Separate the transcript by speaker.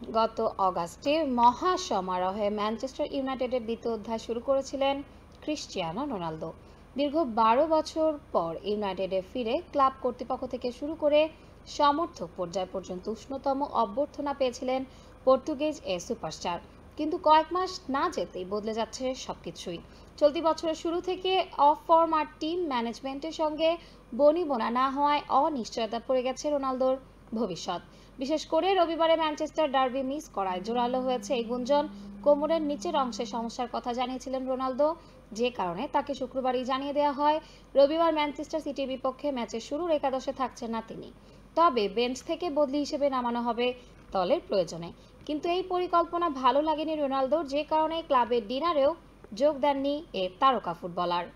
Speaker 1: গত অগাস্টে মহা সমারোহে ম্যানচেস্টার ইউনাইটেডের দ্বিতীয় অধ্যায় শুরু করেছিলেন ক্রিশ্চিয়ানো রোনালদো। দীর্ঘ বারো বছর পর ইউনাইটেডে ফিরে ক্লাব কর্তৃপক্ষ থেকে শুরু করে সমর্থক পর্যায় পর্যন্ত উষ্ণতম অভ্যর্থনা পেয়েছিলেন পর্তুগিজ এ সুপারস্টার। কিন্তু কয়েক মাস না যেতেই বদলে যাচ্ছে সবকিছুই। চলতি বছরের শুরু থেকে অফ ফর্ম আর টিম ম্যানেজমেন্টের সঙ্গে বনিবনা না হওয়ায় অনিশ্চয়তা পড়ে গেছে রোনালদোর। ভবিষ্যৎ। বিশেষ করে রবিবারে ম্যানচেস্টার ডার্বি মিস করায়। জোরালো হয়েছে এই গুঞ্জন। কোমরের নিচের অংশে সমস্যার কথা জানিয়েছিলেন রোনালদো। যে কারণে তাকে শুক্রবারই জানিয়ে দেওয়া হয়, রবিবার ম্যানচেস্টার সিটির বিপক্ষে ম্যাচের শুরুর একাদশে থাকছেন না তিনি। তবে বেঞ্চ থেকে বদলি হিসেবে নামানো হবে দলের প্রয়োজনে। কিন্তু এই পরিকল্পনা ভালো লাগেনি রোনালদোর। যে কারণে ক্লাবের ডিনারেও যোগ দেননি এ তারকা ফুটবলার।